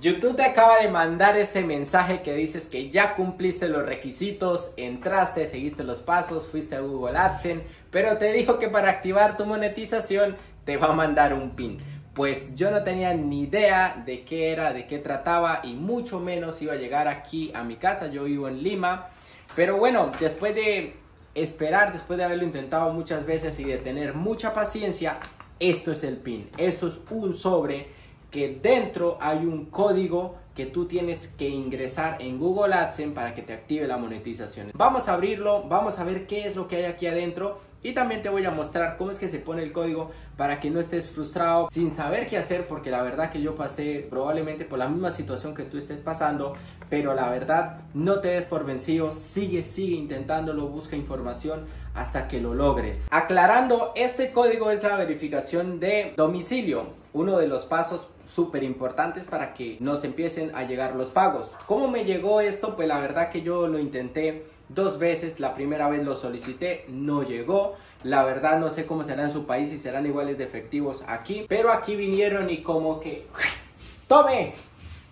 YouTube te acaba de mandar ese mensaje que dices que ya cumpliste los requisitos, entraste, seguiste los pasos, fuiste a Google AdSense, pero te dijo que para activar tu monetización te va a mandar un pin. Pues yo no tenía ni idea de qué era, de qué trataba y mucho menos iba a llegar aquí a mi casa. Yo vivo en Lima. Pero bueno, después de esperar, después de haberlo intentado muchas veces y de tener mucha paciencia, esto es el pin. Esto es un sobre que dentro hay un código que tú tienes que ingresar en Google AdSense para que te active la monetización. Vamos a abrirlo, vamos a ver qué es lo que hay aquí adentro y también te voy a mostrar cómo es que se pone el código para que no estés frustrado sin saber qué hacer porque la verdad que yo pasé probablemente por la misma situación que tú estés pasando pero la verdad no te des por vencido sigue sigue intentándolo busca información hasta que lo logres aclarando este código es la verificación de domicilio uno de los pasos súper importantes para que nos empiecen a llegar los pagos. ¿Cómo me llegó esto? Pues la verdad que yo lo intenté dos veces. La primera vez lo solicité, no llegó. La verdad no sé cómo será en su país y serán iguales de efectivos aquí. Pero aquí vinieron y como que... ¡Tome!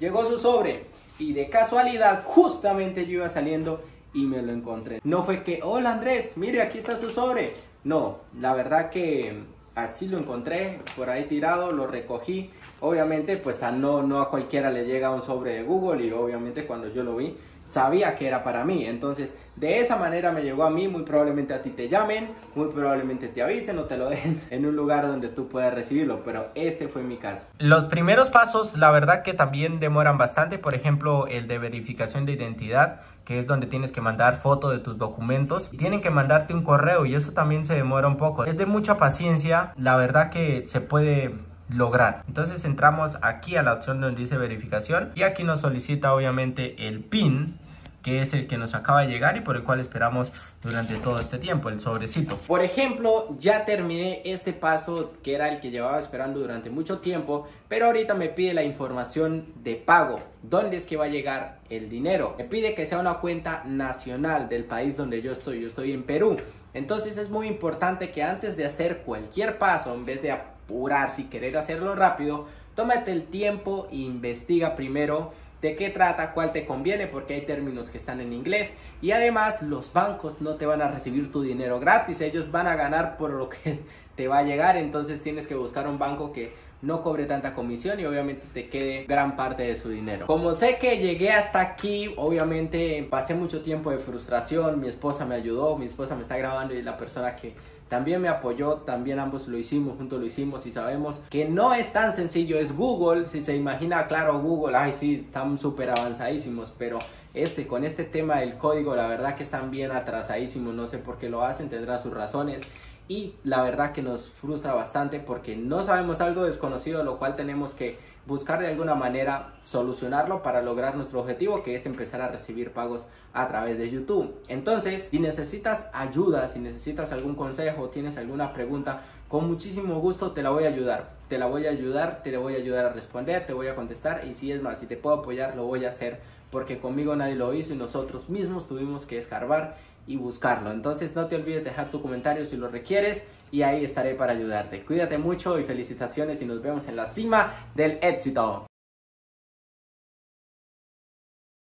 Llegó su sobre. Y de casualidad, justamente yo iba saliendo y me lo encontré. No fue que, hola Andrés, mire, aquí está su sobre. No, la verdad que así lo encontré por ahí tirado, lo recogí. Obviamente, pues a no, no a cualquiera le llega un sobre de Google y obviamente cuando yo lo vi, sabía que era para mí. Entonces, de esa manera me llegó a mí, muy probablemente a ti te llamen, muy probablemente te avisen o te lo dejen en un lugar donde tú puedas recibirlo, pero este fue mi caso. Los primeros pasos, la verdad que también demoran bastante, por ejemplo, el de verificación de identidad, que es donde tienes que mandar foto de tus documentos. Tienen que mandarte un correo y eso también se demora un poco. Es de mucha paciencia, la verdad que se puede lograr. Entonces entramos aquí a la opción donde dice verificación y aquí nos solicita obviamente el PIN que es el que nos acaba de llegar y por el cual esperamos durante todo este tiempo, el sobrecito. Por ejemplo, ya terminé este paso que era el que llevaba esperando durante mucho tiempo, pero ahorita me pide la información de pago, dónde es que va a llegar el dinero. Me pide que sea una cuenta nacional del país donde yo estoy, yo estoy en Perú. Entonces es muy importante que antes de hacer cualquier paso, en vez de apurar si querer hacerlo rápido, tómate el tiempo e investiga primero de qué trata, cuál te conviene, porque hay términos que están en inglés. Y además los bancos no te van a recibir tu dinero gratis, ellos van a ganar por lo que te va a llegar, entonces tienes que buscar un banco que no cobre tanta comisión y obviamente te quede gran parte de su dinero. Como sé que llegué hasta aquí, obviamente pasé mucho tiempo de frustración, mi esposa me ayudó, mi esposa me está grabando y la persona que también me apoyó, también ambos lo hicimos, juntos lo hicimos y sabemos que no es tan sencillo, es Google, si se imagina, claro, Google, ay sí, están súper avanzadísimos, pero este, con este tema del código, la verdad que están bien atrasadísimos, no sé por qué lo hacen, tendrán sus razones. Y la verdad que nos frustra bastante porque no sabemos algo desconocido, lo cual tenemos que buscar de alguna manera solucionarlo para lograr nuestro objetivo que es empezar a recibir pagos a través de YouTube. Entonces, si necesitas ayuda, si necesitas algún consejo, tienes alguna pregunta, con muchísimo gusto te la voy a ayudar. Te la voy a ayudar, te la voy a ayudar a responder, te voy a contestar y si es más, si te puedo apoyar, lo voy a hacer porque conmigo nadie lo hizo y nosotros mismos tuvimos que escarbar y buscarlo. Entonces no te olvides dejar tu comentario si lo requieres y ahí estaré para ayudarte. Cuídate mucho y felicitaciones y nos vemos en la cima del éxito.